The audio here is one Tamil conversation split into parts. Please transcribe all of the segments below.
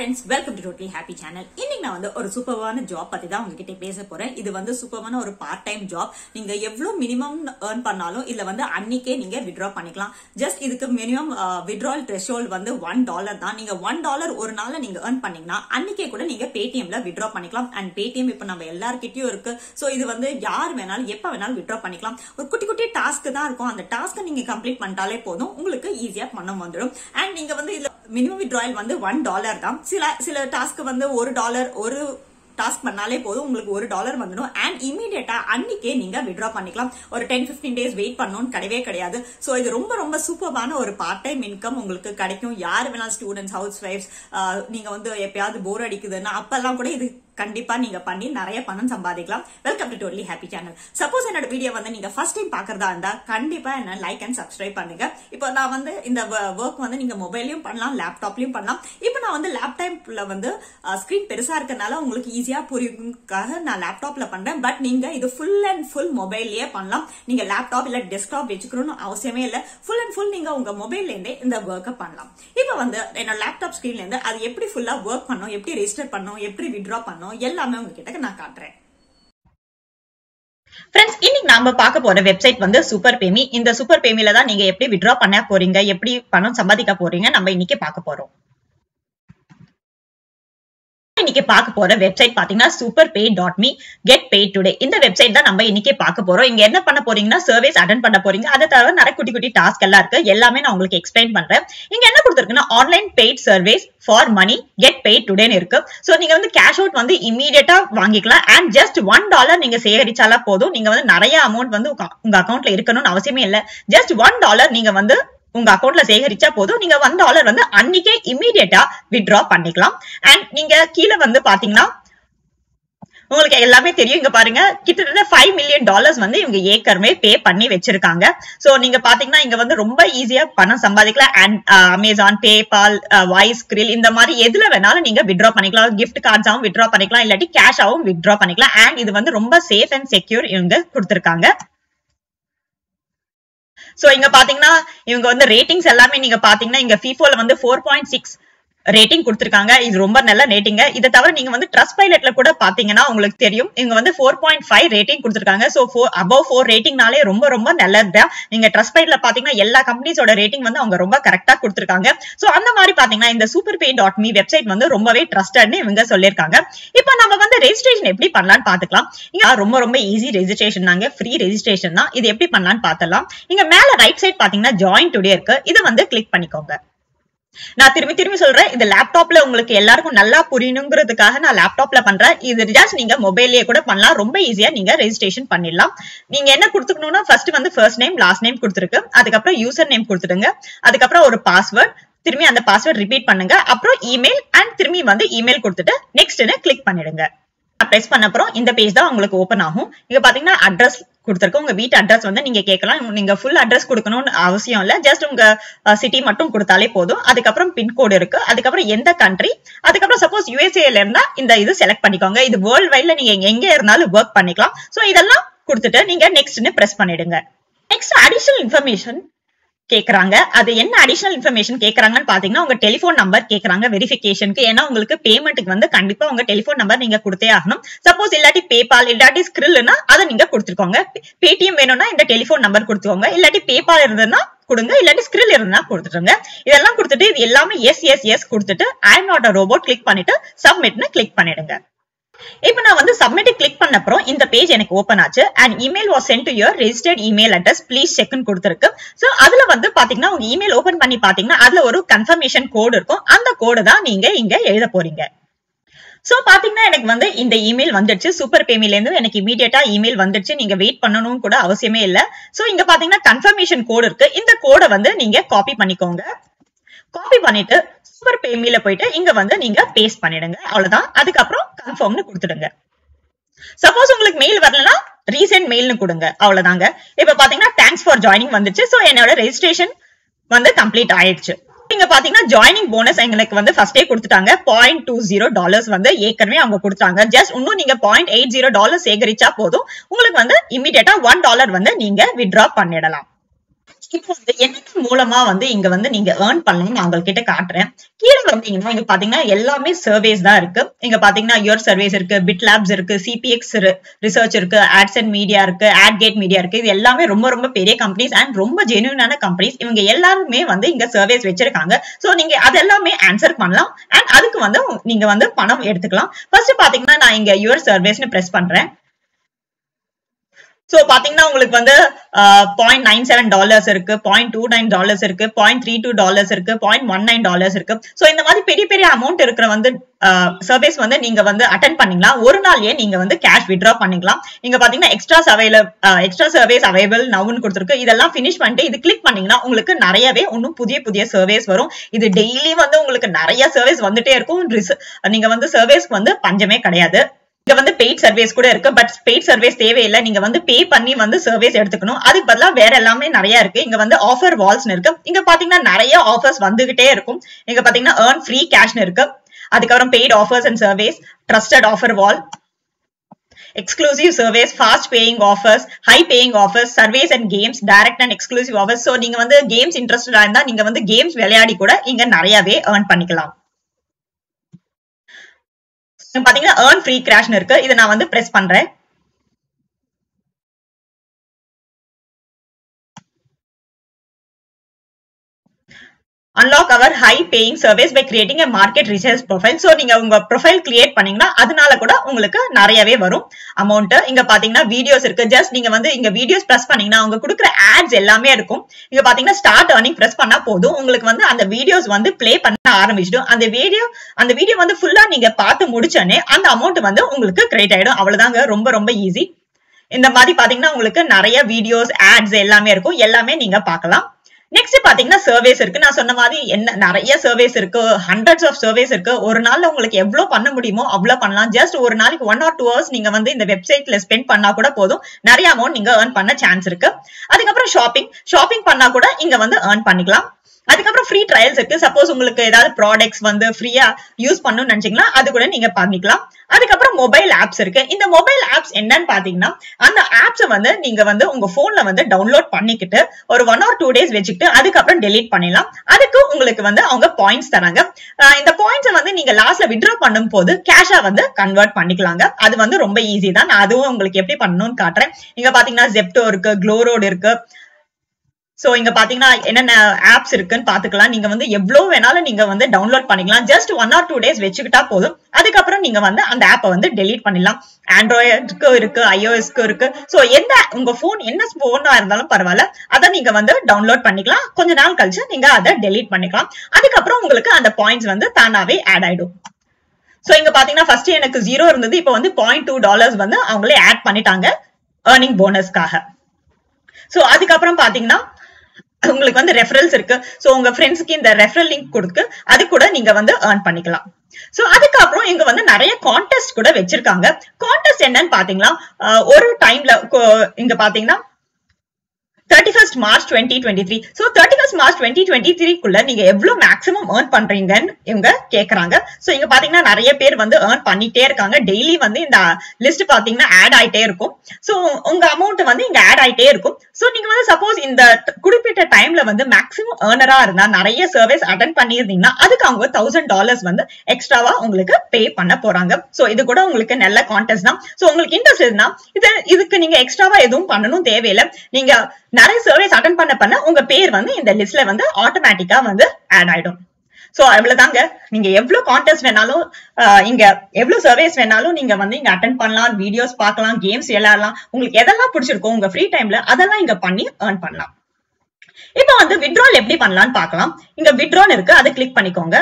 Friends welcome to totally happy channel இன்னைக்கு நான் வந்து ஒரு சூப்பர்வான ஜாப் பத்தி தான் உங்ககிட்ட பேச போறேன். இது வந்து சூப்பர்வான ஒரு பார்ட் டைம் ஜாப் நீங்க எவ்வளவு மினிமம் ஏர்ன் பண்ணாலும் இதுல வந்து அன்னைக்கே நீங்க வித்ட்ரா பண்ணிக்கலாம். ஜஸ்ட் இதுக்கு மினிமம் விட்ரால் த்ரெஷோல் வந்து ஒன் டாலர் தான். நீங்க ஒன் டாலர் ஒரு நாள்ல நீங்க ஏர்ன் பண்ணீங்கன்னா அன்னைக்கே கூட நீங்க பேடிஎம்ல விட்ரா பண்ணிக்கலாம். அண்ட் பேடிஎம் இப்ப நம்ம எல்லார்கிட்டயும் இருக்கு. சோ இது வந்து யார் வேணாலும் எப்ப வேணாலும் வித்ட்ரா பண்ணிக்கலாம். ஒரு குட்டி குட்டி டாஸ்க் தான் இருக்கும். அந்த டாஸ்க்கை நீங்க கம்ப்ளீட் பண்ணிட்டாலே போதும். உங்களுக்கு ஈஸியா பண்ண வந்துடும். அண்ட் நீங்க வந்து இதுல மினிமம் விட்ராயல் வந்து ஒன் டாலர் தான். சில சில டாஸ்க் வந்து ஒரு டாலர் ஒரு டாஸ்க் பண்ணாலே போதும். உங்களுக்கு ஒரு டாலர் வந்துடும். அண்ட் இமீடியட்டா அன்னைக்கே நீங்க வித்ட்ரா பண்ணிக்கலாம். ஒரு டென் பிப்டீன் டேஸ் வெயிட் பண்ணணும்னு கிடையவே கிடையாது. ஸோ இது ரொம்ப ரொம்ப சூப்பர்பான ஒரு பார்ட் டைம் இன்கம் உங்களுக்கு கிடைக்கும். யார் வேணாலும் ஸ்டூடெண்ட்ஸ் ஹவுஸ் ஒய்ஃப்ஸ் நீங்க வந்து எப்பயாவது போர் அடிக்குதுன்னா அப்பெல்லாம் கூட இது கண்டிப்பா நீங்க பண்ணி நிறைய பணம் சம்பாதிக்கலாம். Welcome to totally happy channel suppose என்னோட வீடியோ வந்து நீங்க ஃபர்ஸ்ட் டைம் பாக்குறதா இருந்தா கண்டிப்பா என்ன லைக் அண்ட் சப்ஸ்கிரைப் பண்ணுங்க. இப்போ நான் வந்து இந்த ஒர்க் வந்து நீங்க மொபைலையும் பண்ணலாம் லேப்டாப்லயும் பண்ணலாம். இப்போ நான் வந்து லேப்டாப்ல வந்து ஸ்கிரீன் பெருசா இருக்கனால உங்களுக்கு ஈஸியா புரியுக்காக நான் லேப்டாப்ல பண்றேன். பட் நீங்க இது ஃபுல் அண்ட் ஃபுல் மொபைல்லயே பண்ணலாம். நீங்க லேப்டாப் இல்ல டெஸ்க்டாப் வச்சுக்கணும்னு அவசியமே இல்ல. ஃபுல் அண்ட் ஃபுல் நீங்க உங்க மொபைல்ல இருந்தே இந்த ஒர்க்கை பண்ணலாம். இப்போ வந்து என்னோட லேப்டாப் ஸ்கிரீன்ல இருந்து அது எப்படி ஃபுல்லா ஒர்க் பண்ணும் எப்படி ரெஜிஸ்டர் பண்ணும் எப்படி விட்ரா பண்ணும் எல்லாமே உங்ககிட்ட நான் காட்டுறேன். ஃப்ரெண்ட்ஸ் இன்னைக்கு நாம பார்க்க போற வெப்சைட் வந்து சூப்பர் பேமி இந்த சூப்பர் பேமில தான் நீங்க எப்படி வித்ட்ரா பண்ண போறீங்க எப்படி பணம் சம்பாதிக்க போறீங்க நம்ம இன்னைக்கு பார்க்க போறோம். இன்னைக்கு பார்க்க போற வெப்சைட் பாத்தீங்கன்னா super pay dot me get pay today இந்த வெப்சைட் தான் நம்ம இன்னைக்கு பார்க்க போறோம். இங்க என்ன பண்ண போறீங்கன்னா சர்வீஸ் அட்டன் பண்ண போறீங்க. அதை தவிர நிறைய குட்டி குட்டி டாஸ்க் எல்லாம் இருக்கு. எல்லாமே நான் உங்களுக்கு எக்ஸ்பிளைன் பண்றேன். இங்க என்ன கொடுத்துருக்குன்னா online paid service for money get pay டுடேன்னு இருக்கு. சோ நீங்க வந்து கேஷ் அவுட் வந்து இமீடியட்டா வாங்கிக்கலாம். அண்ட் ஜஸ்ட் ஒன் டாலர் நீங்க சேகரிச்சாலா போதும். நீங்க வந்து நிறைய அமௌண்ட் வந்து உங்க அக்கௌண்ட்ல இருக்கணும்னு அவசியமே இல்ல. ஜஸ்ட் ஒன் டாலர் நீங்க வந்து உங்க அக்கௌண்ட்ல சேகரிச்சா போதும். நீங்க ஒன் டாலர் வந்து அன்னைக்கே இமீடியட்டா வித்ட்ரா பண்ணிக்கலாம். அண்ட் நீங்க கீழே வந்து பாத்தீங்கன்னா உங்களுக்கு எல்லாமே தெரியும். இங்க பாருங்க கிட்டத்தட்ட ஃபைவ் மில்லியன் டாலர்ஸ் வந்து இவங்க ஏக்கருமே பே பண்ணி வச்சிருக்காங்க. சோ நீங்க பாத்தீங்கன்னா இங்க வந்து ரொம்ப ஈஸியா பணம் சம்பாதிக்கலாம் and Amazon PayPal voice grill இந்த மாதிரி எதுல வேணாலும் நீங்க வித்ட்ரா பண்ணிக்கலாம். கிஃப்ட் கார்ட்ஸாவும் வித்ட்ரா பண்ணிக்கலாம். இல்லாட்டி கேஷாவும் வித்ட்ரா பண்ணிக்கலாம். அண்ட் இது வந்து ரொம்ப சேஃப் அண்ட் செக்யூர் இவங்க கொடுத்திருக்காங்க. சோ இங்க பாத்தீங்கன்னா இவங்க வந்து ரேட்டிங்ஸ் எல்லாமே நீங்க பாத்தீங்கன்னா இங்க பிபோல வந்து ஃபோர் பாயிண்ட் சிக்ஸ் ரேட்டிங் கொடுத்திருக்காங்க. இது ரொம்ப நல்ல ரேட்டிங்க இதை தவிர நீங்க வந்து ட்ரஸ்ட் பைலட்ல கூட பாத்தீங்கன்னா உங்களுக்கு தெரியும். இவங்க வந்து ஃபோர் பாயிண்ட் ஃபைவ் ரேட்டிங் கொடுத்திருக்காங்க. சோ ஃபோர் அபவ் ஃபோர் ரேட்டிங்னாலே ரொம்ப ரொம்ப நல்லது. நீங்க ட்ரஸ்ட் பைட்ல பாத்தீங்கன்னா எல்லா கம்பெனிஸோட ரேட்டிங் வந்து அவங்க ரொம்ப கரெக்டா கொடுத்திருக்காங்க. சோ அந்த மாதிரி பாத்தீங்கன்னா இந்த super pay dot me website வந்து ரொம்பவே ட்ரஸ்டட்னு இவங்க சொல்லியிருக்காங்க. இப்போ நம்ம வந்து ரெஜிஸ்ட்ரேஷன் எப்படி பண்ணலாம்னு பாத்துக்கலாம் இங்க ரொம்ப ரொம்ப ஈஸி ரெஜிஸ்ட்ரேஷன் தாங்க. ஃப்ரீ ரெஜிஸ்ட்ரேஷன் தான். இது எப்படி பண்ணலாம்னு பார்த்தலாம் இங்க மேல ரைட் சைட் பாத்தீங்கன்னா ஜாயின் டுடே இருக்கு. இதை வந்து கிளிக் பண்ணிக்கோங்க. நான் திரும்பி திரும்பி சொல்றேன் இந்த லேப்டாப்ல உங்களுக்கு எல்லாருக்கும் நல்லா புரியணுங்கிறதுக்காக நான் லேப்டாப்ல பண்றேன். இது ஜஸ்ட் நீங்க மொபைல்லயே கூட பண்ணலாம். ரொம்ப ஈஸியா நீங்க ரெஜிஸ்ட்ரேஷன் பண்ணிடலாம். நீங்க என்ன கொடுத்துக்கணும்னா ஃபர்ஸ்ட் வந்து ஃபர்ஸ்ட் நேம் லாஸ்ட் நேம் கொடுத்துருக்கு. அதுக்கப்புறம் யூசர் நேம் கொடுத்துடுங்க. அதுக்கப்புறம் ஒரு பாஸ்வேர்ட் திரும்பி அந்த பாஸ்வேர்ட் ரிப்பீட் பண்ணுங்க. அப்புறம் இமெயில் அண்ட் திரும்பி வந்து இமெயில் கொடுத்துட்டு நெக்ஸ்ட்னு கிளிக் பண்ணிடுங்க. ப்ரெஸ் பண்ண அப்புறம் இந்த பேஜ் தான் உங்களுக்கு ஓப்பன் ஆகும். இங்க பாத்தீங்கன்னா அட்ரஸ் கொடுத்துருக்கு உங்க வீட்டு அட்ரஸ் வந்து நீங்க கேட்கலாம். நீங்க ஃபுல் அட்ரஸ் கொடுக்கணும்னு அவசியம் இல்ல. ஜஸ்ட் உங்க சிட்டி மட்டும் கொடுத்தாலே போதும். அதுக்கப்புறம் பின்கோடு இருக்கு. அதுக்கப்புறம் எந்த கண்ட்ரி அதுக்கப்புறம் சப்போஸ் யூஎஸ்ஏல இருந்தா இந்த இது செலக்ட் பண்ணிக்கோங்க. இது வேர்ல்ட் வைட்ல நீங்க எங்க இருந்தாலும் ஒர்க் பண்ணிக்கலாம். சோ இதெல்லாம் கொடுத்துட்டு நீங்க நெக்ஸ்ட்னு பிரஸ் பண்ணிடுங்க. நெக்ஸ்ட் அடிஷனல் இன்ஃபர்மேஷன் கேக்குறாங்க. அது என்ன அடிஷனல் இன்ஃபர்மேஷன் கேக்குறாங்கன்னு பாத்தீங்கன்னா உங்க டெலிபோன் நம்பர் கேக்குறாங்க வெரிஃபிகேஷனுக்கு ஏன்னா உங்களுக்கு பேமெண்ட்டுக்கு வந்து கண்டிப்பா உங்க டெலிபோன் நம்பர் நீங்க கொடுத்தே ஆகணும். சப்போஸ் இல்லாட்டி பேபால் இல்லாட்டி ஸ்கிரில்னா அதை நீங்க கொடுத்துருக்கோங்க. பேடிஎம் வேணும்னா இந்த டெலிபோன் நம்பர் கொடுத்துக்கோங்க. இல்லாட்டி பேபால் இருந்ததுன்னா கொடுங்க. இல்லாட்டி ஸ்கிரில் இருந்தா கொடுத்துருங்க. இதெல்லாம் கொடுத்துட்டு இது எல்லாமே எஸ் எஸ் எஸ் கொடுத்துட்டு I am not a robot click பண்ணிட்டு சப்மிட்னு கிளிக் பண்ணிடுங்க. இப்போ நான் வந்து சப்மிட் கிளிக் பண்ண அப்புறம் இந்த பேஜ் எனக்கு ஓப்பன் ஆச்சு. And email was sent to your registered email address please செக்னு கொடுத்துருக்கு. ஸோ அதுல வந்து பாத்தீங்கன்னா உங்க இமெயில் ஓப்பன் பண்ணி பாத்தீங்கன்னா அதுல ஒரு கன்ஃபர்மேஷன் கோடு இருக்கும். அந்த கோடு தான் நீங்க இங்க எழுத போறீங்க. சோ பாத்தீங்கன்னா எனக்கு வந்து இந்த இமெயில் வந்துடுச்சு. சூப்பர் பேமில இருந்து எனக்கு இமீடியட்டா இமெயில் வந்துடுச்சு. நீங்க வெயிட் பண்ணணும் கூட அவசியமே இல்ல. சோ இங்க பாத்தீங்கன்னா கன்ஃபர்மேஷன் கோடு இருக்கு. இந்த கோடை வந்து நீங்க காப்பி பண்ணிக்கோங்க. காப்பி பண்ணிட்டு சூப்பர் பேமில போயிட்டு இங்க வந்து நீங்க பேஸ்ட் பண்ணிடுங்க. அவ்வளவுதான். அதுக்கப்புறம் கன்ஃபார்ம்னு கொடுத்துடுங்க. சப்போஸ் உங்களுக்கு மெயில் வரலன்னா ரீசெண்ட் மெயில்னு கொடுங்க. அவ்வளவுதாங்க. இப்ப பாத்தீங்கன்னா தேங்க்ஸ் ஃபார் ஜாயினிங் வந்துச்சு. சோ என்னோட ரெஜிஸ்ட்ரேஷன் வந்து கம்ப்ளீட் ஆயிடுச்சு. நீங்க பாத்தீங்கன்னா ஜாயினிங் போனஸ் எங்களுக்கு வந்து ஃபர்ஸ்டே கொடுத்துட்டாங்க. பாயிண்ட் டூ ஜீரோ டாலர்ஸ் வந்து ஏற்கனவே அவங்க கொடுத்தாங்க. ஜஸ்ட் இன்னும் நீங்க பாயிண்ட் எயிட் ஜீரோ டாலர் சேகரிச்சா போதும். உங்களுக்கு வந்து இமீடியட்டா ஒன் டாலர் வந்து நீங்க வித்ட்ரா பண்ணிடலாம். இப்போ வந்து என்னென்ன மூலமா வந்து இங்க வந்து நீங்க ஏர்ன் பண்ணணும் நான் உங்ககிட்ட காட்டுறேன். கீழே வந்தீங்கன்னா இங்க பாத்தீங்கன்னா எல்லாமே சர்வேஸ் தான் இருக்கு. இங்க பாத்தீங்கன்னா யுவர் சர்வேஸ் இருக்கு பிட் லேப்ஸ் இருக்கு சிபிஎக்ஸ் ரிசர்ச் இருக்கு ஆட்ஸ் அண்ட் மீடியா இருக்கு ஆட் கேட் மீடியா இருக்கு. இது எல்லாமே ரொம்ப ரொம்ப பெரிய கம்பெனிஸ் அண்ட் ரொம்ப ஜெனுவனான கம்பெனிஸ் இவங்க எல்லாருமே வந்து இங்க சர்வேஸ் வச்சிருக்காங்க. சோ நீங்க அதெல்லாமே ஆன்சர் பண்ணலாம். அண்ட் அதுக்கு வந்து நீங்க வந்து பணம் எடுத்துக்கலாம். ஃபர்ஸ்ட் பாத்தீங்கன்னா நான் இங்க யுவர் சர்வேஸ்னு பிரஸ் பண்றேன். சோ பாத்தீங்கன்னா உங்களுக்கு வந்து பாயிண்ட் நைன் செவன் டாலர்ஸ் இருக்கு பாயிண்ட் டூ நைன் டாலர்ஸ் இருக்கு பாயிண்ட் த்ரீ டூ டாலர்ஸ் இருக்கு பாயிண்ட் ஒன் நைன் டாலர்ஸ் இருக்கு. ஸோ இந்த மாதிரி பெரிய பெரிய அமௌண்ட் இருக்கிற வந்து சர்வீஸ் வந்து நீங்க வந்து அட்டன் பண்ணிக்கலாம். ஒரு நாள்லயே நீங்க வந்து கேஷ் வித்ரா பண்ணிக்கலாம். இங்க பாத்தீங்கன்னா extra available extra service available நவுன்னு கொடுத்துருக்கு. இதெல்லாம் பினிஷ் பண்ணிட்டு இது கிளிக் பண்ணீங்கன்னா உங்களுக்கு நிறையவே இன்னும் புதிய புதிய சர்வீஸ் வரும். இது டெய்லி வந்து உங்களுக்கு நிறைய சர்வீஸ் வந்துட்டே இருக்கும். நீங்க வந்து சர்வீஸ்க்கு வந்து பஞ்சமே கிடையாது. இங்க வந்து பெய்ட் சர்வீஸ் கூட இருக்கு. பட் பெய்ட் சர்வீஸ் தேவையில்லை. நீங்க வந்து பே பண்ணி வந்து சர்வீஸ் எடுத்துக்கணும். அதுக்கு பதிலா வேற எல்லாமே நிறைய இருக்கு. இங்க வந்து ஆஃபர் வால்ஸ் இருக்கு. இங்க பாத்தீங்கன்னா நிறைய ஆஃபர்ஸ் வந்துகிட்டே இருக்கும். இங்க பாத்தீங்கன்னா ஏர்ன் ஃப்ரீ கேஷ்னு இருக்கு. அதுக்கப்புறம் paid offers and service trusted offer wall exclusive service fast paying offers high paying offers service and games direct and exclusive offers so நீங்க வந்து கேம்ஸ் இன்ட்ரெஸ்டடா இருந்தா நீங்க வந்து கேம்ஸ் விளையாடி கூட இங்க நிறையவே ஏர்ன் பண்ணிக்கலாம். பாத்தீங்கன்னா ஏர்ன் ஃப்ரீ கிராஷ்னு இருக்கு. இதை நான் வந்து பிரஸ் பண்றேன். Unlock our high paying service by creating market research profile so நீங்க உங்க ப்ரொஃபைல் கிரியேட் பண்ணீங்கன்னா அதனால கூட உங்களுக்கு நிறையவே வரும் அமௌண்ட் இங்க பாத்தீங்கன்னா வீடியோஸ் இருக்கு. ஜஸ்ட் நீங்க வந்து இங்க வீடியோஸ் பிரஸ் பண்ணீங்கன்னா அவங்க கொடுக்குற ஆட்ஸ் எல்லாமே இருக்கும். இங்க பாத்தீங்கன்னா ஸ்டார்ட் ஏர்னிங் பிரஸ் பண்ணா போதும். உங்களுக்கு வந்து அந்த வீடியோஸ் வந்து பிளே பண்ண ஆரம்பிச்சிடும். அந்த வீடியோ அந்த வீடியோ வந்து ஃபுல்லா நீங்க பார்த்து முடிச்சோடனே அந்த அமௌண்ட் வந்து உங்களுக்கு கிரியேட் ஆயிடும். அவ்வளவுதாங்க. ரொம்ப ரொம்ப ஈஸி இந்த மாதிரி பாத்தீங்கன்னா உங்களுக்கு நிறைய வீடியோஸ் ஆட்ஸ் எல்லாமே இருக்கும். எல்லாமே நீங்க பார்க்கலாம். நெக்ஸ்ட் பாத்தீங்கன்னா சர்வேஸ் இருக்கு. நான் சொன்ன மாதிரி என்ன நிறைய சர்வேஸ் இருக்கு. ஹண்ட்ரட்ஸ் ஆஃப் சர்வேஸ் இருக்கு. ஒரு நாள்ல உங்களுக்கு எவ்வளவு பண்ண முடியுமோ அவ்வளவு பண்ணலாம். ஜஸ்ட் ஒரு நாளைக்கு ஒன் ஆர் டூ ஹவர்ஸ் நீங்க வந்து இந்த வெப்சைட்ல ஸ்பெண்ட் பண்ணா கூட போதும். நிறைய அமௌண்ட் நீங்க ஏர்ன் பண்ண சான்ஸ் இருக்கு. அதுக்கப்புறம் ஷாப்பிங் ஷாப்பிங் பண்ணா கூட இங்க வந்து ஏர்ன் பண்ணிக்கலாம். அதுக்கப்புறம் ஃப்ரீ ட்ரையல்ஸ் இருக்கு. சப்போஸ் உங்களுக்கு ஏதாவது ப்ராடக்ட்ஸ் வந்து ஃப்ரீயா யூஸ் பண்ணணும்னு நினைச்சீங்களா அது கூட நீங்க பண்ணிக்கலாம். அதுக்கப்புறம் மொபைல் ஆப்ஸ் இருக்கு. இந்த மொபைல் ஆப்ஸ் என்னன்னு பாத்தீங்கன்னா அந்த ஆப்ஸ் வந்து நீங்க வந்து உங்க போன்ல வந்து டவுன்லோட் பண்ணிக்கிட்டு ஒரு ஒன் ஆர் டூ டேஸ் வச்சுக்கிட்டு அதுக்கப்புறம் டெலீட் பண்ணிடலாம். அதுக்கு உங்களுக்கு வந்து அவங்க பாயிண்ட்ஸ் தராங்க. இந்த பாயிண்ட்ஸ் வந்து நீங்க லாஸ்ட்ல வித்ட்ரா பண்ணும் போது கேஷா வந்து கன்வெர்ட் பண்ணிக்கலாங்க. அது வந்து ரொம்ப ஈஸி தான். நான் அதுவும் உங்களுக்கு எப்படி பண்ணணும்னு காட்டுறேன். இங்க பாத்தீங்கன்னா ஜெப்டோ இருக்கு க்ளோரோடு இருக்கு. சோ இங்க பாத்தீங்கன்னா என்னென்ன ஆப்ஸ் இருக்குன்னு பாத்துக்கலாம். நீங்க வந்து எவ்வளவு வேணாலும் நீங்க வந்து டவுன்லோட் பண்ணிக்கலாம். Just one or two days வச்சுக்கிட்டா போதும். அதுக்கப்புறம் நீங்க வந்து அந்த ஆப்பை வந்து டெலீட் பண்ணிடலாம். ஆண்ட்ராய்டுக்கு இருக்கு ஐஓஎஸ்க்கு இருக்கு. சோ எந்த உங்க போன் என்ன போனா இருந்தாலும் பரவாயில்ல. அதை நீங்க வந்து டவுன்லோட் பண்ணிக்கலாம். கொஞ்ச நாள் கழிச்சு நீங்க அதை டெலீட் பண்ணிக்கலாம். அதுக்கப்புறம் உங்களுக்கு அந்த பாயிண்ட்ஸ் வந்து தானாவே ஆட் ஆயிடும். சோ இங்க பாத்தீங்கன்னா ஃபர்ஸ்ட் எனக்கு ஜீரோ இருந்தது. இப்போ வந்து பாயிண்ட் டூ டாலர்ஸ் வந்து அவங்களே ஆட் பண்ணிட்டாங்க ஏர்னிங் போனஸ்க்காக சோ அதுக்கப்புறம் பாத்தீங்கன்னா உங்களுக்கு வந்து ரெஃபரல்ஸ் இருக்கு. ஸோ உங்க ஃப்ரெண்ட்ஸ்க்கு இந்த ரெஃபரல் லிங்க் கொடுத்து அது கூட நீங்க வந்து ஏர்ன் பண்ணிக்கலாம். சோ அதுக்கப்புறம் இங்க வந்து நிறைய கான்டெஸ்ட் கூட வச்சிருக்காங்க. கான்டெஸ்ட் என்னன்னு பாத்தீங்கன்னா ஒரு டைம்ல இங்க பாத்தீங்கன்னா thirty first March twenty twenty three so thirty first March twenty twenty த்ரீக்குள்ள நீங்க எவ்வளவு மேக்ஸிமம் ஏர்ன் பண்றீங்கன்னு இவங்க கேக்குறாங்க. ஸோ இங்க பாத்தீங்கன்னா நிறைய பேர் வந்து ஏர்ன் பண்ணிட்டே இருக்காங்க. டெய்லி வந்து இந்த லிஸ்ட் பாத்தீங்கன்னா ஆட் ஆயிட்டே இருக்கும். ஸோ உங்க அமௌண்ட் வந்து இங்க ஆட் ஆயிட்டே இருக்கும். ஸோ நீங்க வந்து சப்போஸ் இந்த குறிப்பிட்ட டைம்ல வந்து மேக்ஸிமம் ஏர்னரா இருந்தா நிறைய சர்வீஸ் அட்டன் பண்ணியிருந்தீங்கன்னா அதுக்கு அவங்க தௌசண்ட் டாலர்ஸ் வந்து எக்ஸ்ட்ராவா உங்களுக்கு பே பண்ண போறாங்க. ஸோ இது கூட உங்களுக்கு நல்ல கான்டெஸ்ட் தான். ஸோ உங்களுக்கு இன்ட்ரெஸ்ட் இருந்தா இது இதுக்கு நீங்க எக்ஸ்ட்ராவா எதுவும் பண்ணணும் தேவையில்லை. நீங்க நிறைய சர்வீஸ் அட்டன் பண்ண பண்ண உங்க பேர் வந்து இந்த லிஸ்ட்ல வந்து ஆட்டோமேட்டிக்கா வந்து ஆட் ஆயிடும். சோ அவ்வளவுதாங்க. நீங்க எவ்வளவு கான்டெஸ்ட் வேணாலும் இங்க எவ்வளவு சர்வீஸ் வேணாலும் நீங்க வந்து இங்க அட்டன் பண்ணலாம் வீடியோஸ் பார்க்கலாம் கேம்ஸ் விளையாடலாம். உங்களுக்கு எதெல்லாம் பிடிச்சிருக்கோ உங்க ஃப்ரீ டைம்ல அதெல்லாம் இங்க பண்ணி ஏர்ன் பண்ணலாம். இப்போ வந்து விட்ரால் எப்படி பண்ணலாம்னு பார்க்கலாம். இங்க விட்ரால் இருக்கு. அதை கிளிக் பண்ணிக்கோங்க.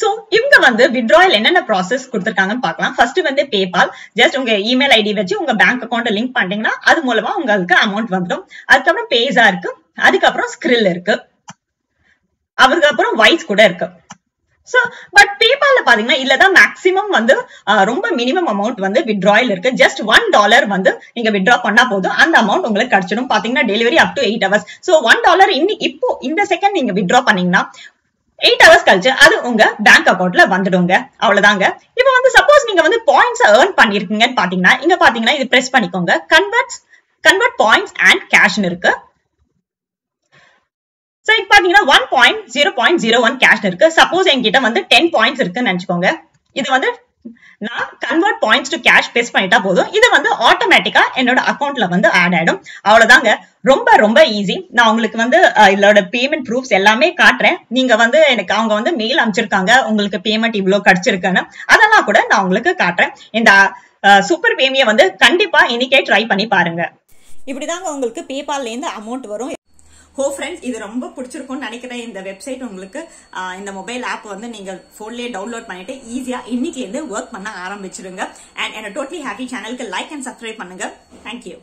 சோ இவங்க வந்து விட்ராயல் என்னென்ன ப்ராசஸ் கொடுத்துருக்காங்கன்னு பார்க்கலாம். ஃபர்ஸ்ட் வந்து பேபால் ஜஸ்ட் உங்க இமெயில் ஐடி வச்சு உங்க பேங்க் அக்கௌண்ட் லிங்க் பண்ணீங்கன்னா அது மூலமா உங்களுக்கு அமௌண்ட் வந்துடும். அதுக்கப்புறம் பேஸா இருக்கு. அதுக்கப்புறம் ஸ்கிரில் இருக்கு. அதுக்கப்புறம் வைஸ் கூட இருக்கு. சோ பட் பேபால்ல பாத்தீங்கன்னா இல்லதான் மேக்ஸிமம் வந்து ரொம்ப மினிமம் அமௌண்ட் வந்து விட்ராயில் இருக்கு. ஜஸ்ட் ஒன் டாலர் வந்து நீங்க விட்ரா பண்ணா போதும். அந்த அமௌண்ட் உங்களுக்கு கிடைச்சிடும். பாத்தீங்கன்னா delivery up to eight hours so one dollar இன்னி இப்போ இந்த செகண்ட் நீங்க விட்ரா பண்ணீங்கன்னா எயிட் ஹவர்ஸ் கழிச்சு அது உங்க பேங்க் அக்கௌண்ட்ல வந்துடுங்க. அவ்வளவுதாங்க. இப்போ வந்து சப்போஸ் நீங்க வந்து பாயிண்ட்ஸ் ஏர்ன் பண்ணிருக்கீங்கன்னு பாத்தீங்கன்னா இங்க பாத்தீங்கன்னா இது பிரஸ் பண்ணிக்கோங்க. கன்வெர்ட்ஸ் கன்வெர்ட் பாயிண்ட்ஸ் அண்ட் கேஷ்னு இருக்கு. சோ இப்போ பாத்தீங்கன்னா one point zero point zero one cash இருக்கு. சப்போஸ் என்கிட்ட வந்து டென் பாயிண்ட்ஸ் இருக்குன்னு நினைச்சுக்கோங்க. இது வந்து நான் கன்வெர்ட் பாயிண்ட்ஸ் டு கேஷ் பேஸ் பண்ணிட்டா போதும். இது வந்து ஆட்டோமேட்டிக்கா என்னோட அக்கௌண்ட்ல வந்து ஆட் ஆயிடும். அவ்வளவுதாங்க. ரொம்ப ரொம்ப ஈஸி நான் உங்களுக்கு வந்து இதோட பேமெண்ட் ப்ரூஃப்ஸ் எல்லாமே காட்டுறேன். நீங்க வந்து எனக்கு அவங்க வந்து மெயில் அனுப்பிச்சிருக்காங்க. உங்களுக்கு பேமெண்ட் இவ்வளவு கிடைச்சிருக்குன்னு. அதெல்லாம் கூட நான் உங்களுக்கு காட்டுறேன். இந்த சூப்பர் பேமியை வந்து கண்டிப்பா இன்னைக்கே ட்ரை பண்ணி பாருங்க. இப்படிதாங்க உங்களுக்கு பேபால்லேருந்து அமௌண்ட் வரும். ஹோ ஃப்ரெண்ட்ஸ் இது ரொம்ப பிடிச்சிருக்கும்னு நினைக்கிறேன். இந்த வெப்சைட் உங்களுக்கு இந்த மொபைல் ஆப் வந்து நீங்க போன்லயே டவுன்லோட் பண்ணிட்டு ஈஸியா இன்னைக்கு இருந்து ஒர்க் பண்ண ஆரம்பிச்சிருங்க. அண்ட் என்ன டோட்டலி ஹாப்பி சேனலுக்கு லைக் அண்ட் சப்ஸ்கிரைப் பண்ணுங்க. Thank you